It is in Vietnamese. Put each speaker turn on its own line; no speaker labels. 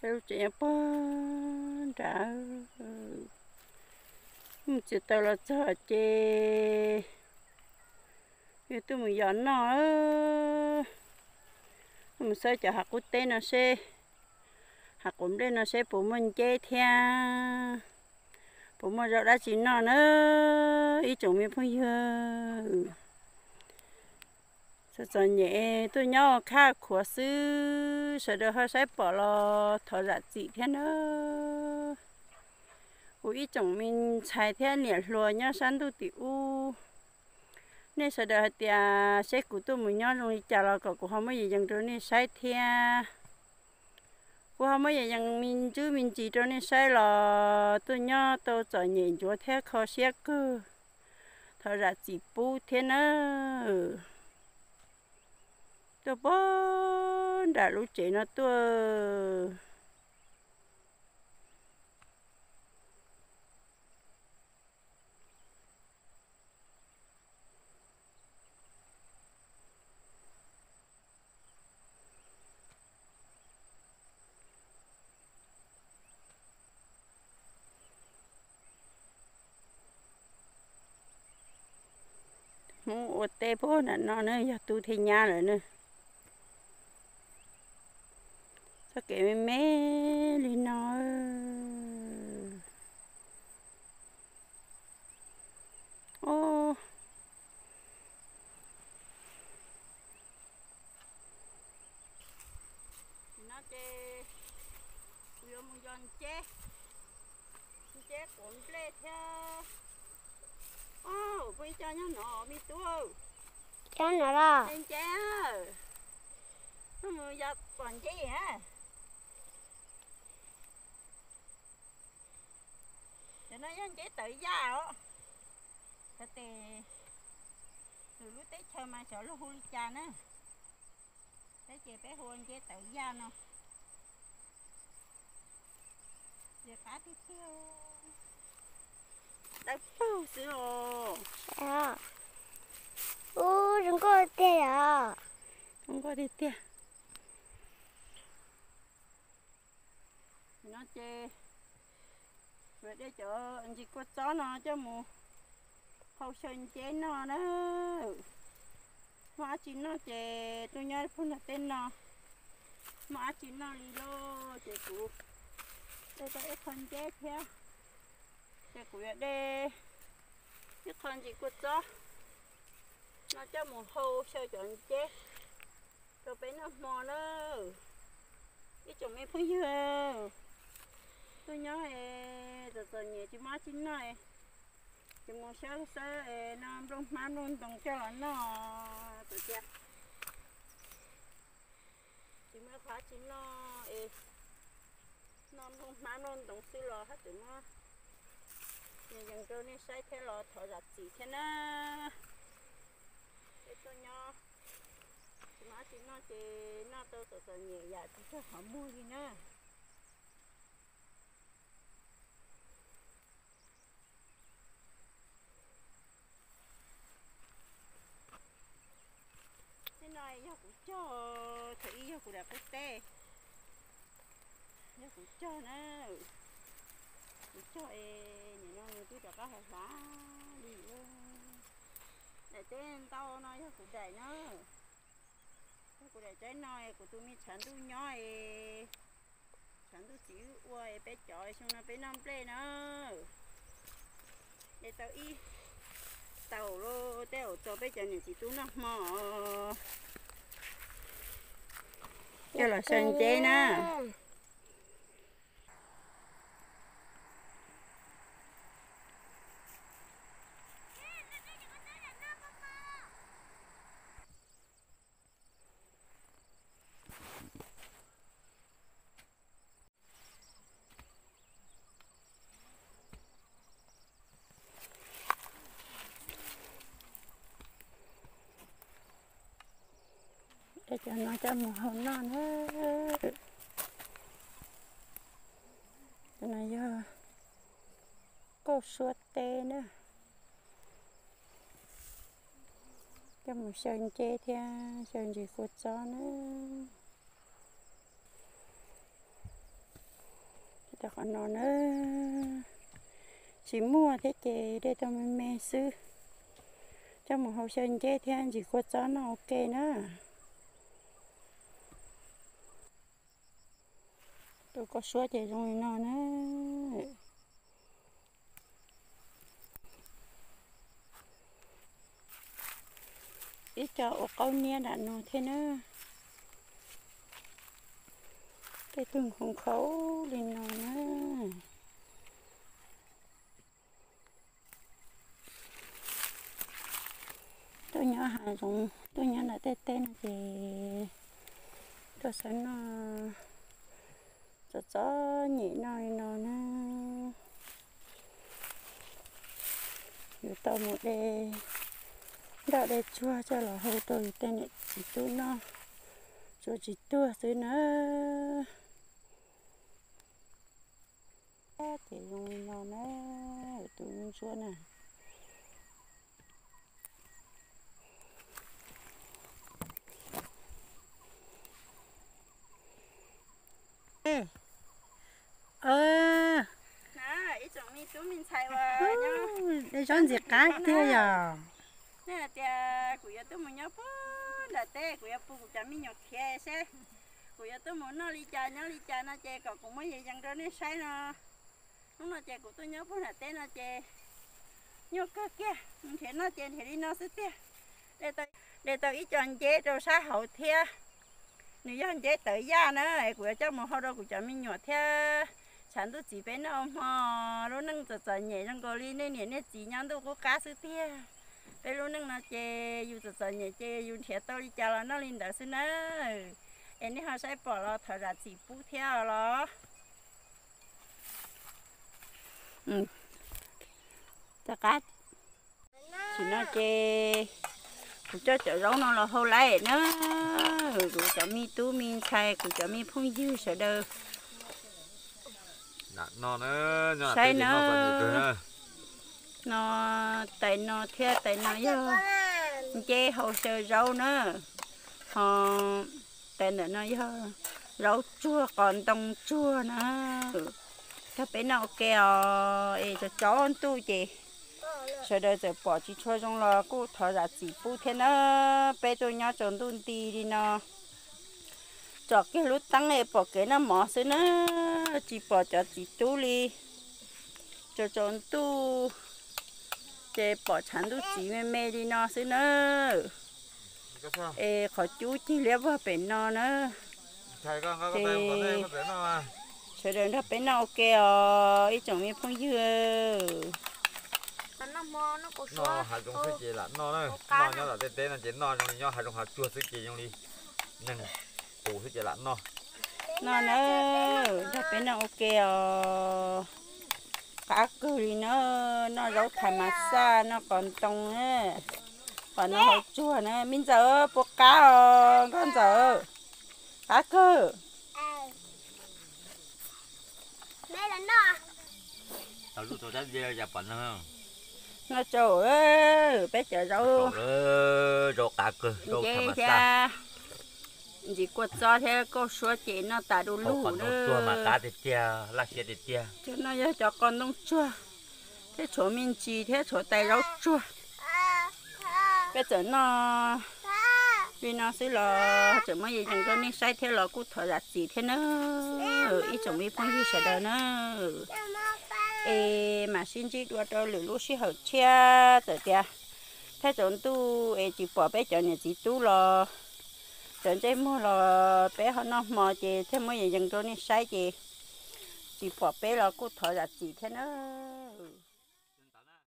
tao chỉ bơ trả chỉ tao là chờ chê. Như tôi mình dọn nó mình sẽ cho hạt quốc tên nó sẽ hạt cũng đây nó sẽ phụ mình chê theo phụ mình rồi đã chỉ nó nữa ý chúng mình phải nhớ sợ cho nhẹ tôi nhỏ khá khóa sư sợ được hơi sai bỏ lo thở ra chị thế nữa ui chồng mình xài thế nhẹ lùa nhá sáng tu tiểu nên sợ được thì sẽ của tôi mình nhỏ rồi chả lo cậu cũng không có gì dần rồi nên sai thế cũng không có gì dần mình chứ mình chỉ cho nên sai lo tôi nhỏ tôi cho nhẹ chúa thế khó xét cơ thở ra chị bu thế nữa tôi bó đã lúc chị nó tôi mua ô tê bố là nó nữa giờ tu thi nha rồi nữa sao kể mẹ đi nó ô. Nó chê. Vừa mua giòn chê. Chê cuốn lê theo ô bây giờ nó mi tu
cho nó ra
anh chê nó mua giặt còn chê hả nó dân chế tự đó cho tì từ lúc tết chơi mà sợ lúc huli cha nữa thế chị bé hôn chế tự ra nó. Giờ cá tiếp theo. Đập bù xíu
à ô đừng có tê à
không có đi tia nó chê rồi để cho anh chị có chó nó cho mù. Hậu sơn chế nó đó. Mà chị nó chê tôi nhớ phun là tên nó. Mà chị nó đi lô chê cụ đây có ít con chế theo chê cụ vậy đây. Cái con chị có chó nó cho mù hậu sơn chọn chế. Rồi bé nó mò nó cái chồng em phải vừa tôi nhớ e từ từ nhẹ chỉ má chín ờ, nó e chứ mua sớ sớ e nó rong má luôn đồng cho là nó từ kia chỉ mua khóa chín nó e nó rong má luôn đồng xí lò hết từ nó nhưng dần rồi nên sai thế lò thọ giặt gì thế nó. Cái tôi nhớ. Má chín nó chỉ nó tôi tự tự nhẹ dạ thì cho họ mua gì nữa. Yêu cũng cho, thấy yêu cũng đẹp cái tê yêu cũng cho nữa ừ. cũng cho ê, nhà nó người tôi đã có hàng hóa đi để tên tao nói giờ cũng nhá yêu của đẹp trái nói, của tôi mi chán tôi nhói chán tôi chỉ uai bé chọi xong nó bé năm ple nữa để tao y. Tàu lô, tao cho bé chọn những chị tú nó mò cho là sơn chế nè để cho nó cho một hồn non hết. Cái này giờ cô suốt tê nữa. Cho một sơn chê theo sơn gì cột gió nữa. Cho con nó nữa. Chỉ mua thế kì để cho mình mê sư cho một hậu sơn chê thì gì chỉ gió nó ok nữa. Tôi có số chạy này nó nữa ít cho ô câu nia đã nó thế nữa. Cái từng không khấu lên nó nữa tôi nhớ hà dùng tôi nhớ là tên tên là gì tôi sẽ nó cho cho nhị nói nó nó rồi tao một đề đã để chua cho là hậu tôi tên này chỉ tu nó. Cho chỉ tu rồi nữa thì dùng nó nó tu chua nè. Ừ ờ.
Để chọn gì cá kia giờ.
Nè là tia của tôi muốn nhóc là tê của tôi cũng chả mi nhóc kia xe của tôi muốn nó đi chơi nó đi chơi nó chơi còn cũng mấy gì chẳng đó nó sai nó. Lúc nó chơi của tôi là tê nó chơi nhóc cơ kia không thể nó chơi đi nó sẽ tê. Để tôi để tôi ít chọn chế rồi xã hậu thia nếu chọn chế tới gia nữa của cho một hậu đâu của chả mi nhóc thia chẳng tôi chỉ bên nó mò lúc nâng từ từ nhẹ trong cô đi nên nhẹ nên chỉ nhau tôi có cá sư tia bên lúc nâng nó chè dù từ từ nhẹ chè dù thiệt tôi đi chào là nó lên đỡ xin nữa em đi họ sẽ bỏ lo thở ra chỉ bút theo lo ừ cho cá chỉ nó chè cụ cho chợ rau nó là hậu lại nữa cụ cho mi tú mi xài cụ cho mi phun dư sợ đâu
nó. nó nó cơ ha.
nó tại nó theo tại nó vô. Chê hồ sơ rau nữa họ tại nó nó vô. Rau chua còn đông chua nữa. Các bé nào kèo ê cho chó ăn tu chị. Sau đó giờ bỏ chỉ cho trong là cô thở ra chỉ bu thế nó. Bé tôi nhớ chọn tuần tì đi nó cho cái lút tăng này bỏ cái nó mỏ xứ nó chỉ bỏ cho chỉ tu đi cho chọn tu chế bỏ chán tu chỉ mê mê đi nó xứ nó.
Cái
ê khó chú chỉ liếp vào bên nó. Thì-
nó mà.
sau đó nó bên nó ok ờ ít chồng mi phong dư
nó nó
Nó hạt trong sức gì là nó Nó
nữa.
nhớ là tê tê là chỉ nó nhớ hạt trong hạt chua sức gì trong đi. Củ sức gì là nó.
nó nữa nó bên nó ok cá cười nó nó rau thải massage nó còn trong nữa còn nó hậu chua nữa. Mình giờ bộ cá con giờ cá cơ
mẹ là nó
Tao lúc tôi đã về nhà bẩn không?
nó ơi bé
Trời ơi, rau cá cơ, rau thả
vậy
mà xa.
Chỉ quật cho thế cô số chị nó tạ đủ lũ
rau chua mà
nữa
cá thì tia, lá xe thì tia.
cho nó giờ cho con đông chua. Thế chỗ mình chỉ thế chỗ tay rau chua. Bây giờ nó vì nó sẽ là chỉ mới gì chẳng có nên sai thế là cũng thở ra chỉ thế nữa. Ít mi phong như sẽ đời nữa. Ê mà xin chỉ đua cho lũ lũ sĩ hậu chia từ tia thế chọn tu ê chỉ bỏ bé chọn nhà chỉ tu lo chọn chơi mua là bé họ nó mò chị, thế mới gì chẳng có đi sai chị. Chị bỏ bé là cô thở ra chị thế nó.